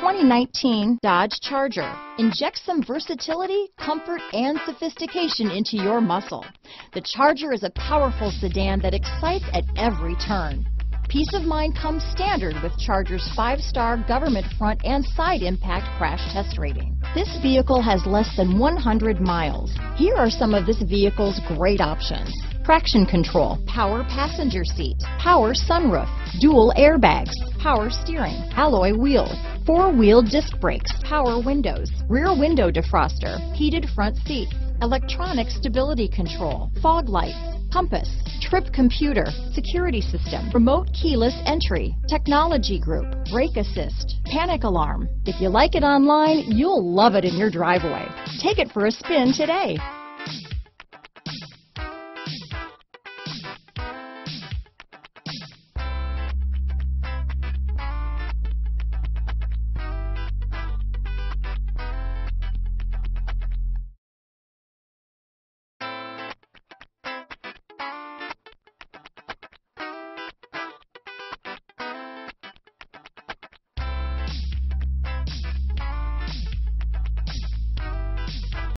2019 Dodge Charger. Inject some versatility, comfort, and sophistication into your muscle. The Charger is a powerful sedan that excites at every turn. Peace of mind comes standard with Charger's five-star government front and side impact crash test rating. This vehicle has less than 100 miles. Here are some of this vehicle's great options traction control, power passenger seat, power sunroof, dual airbags, power steering, alloy wheels, four-wheel disc brakes, power windows, rear window defroster, heated front seats, electronic stability control, fog lights, compass, trip computer, security system, remote keyless entry, technology group, brake assist, panic alarm. If you like it online, you'll love it in your driveway. Take it for a spin today.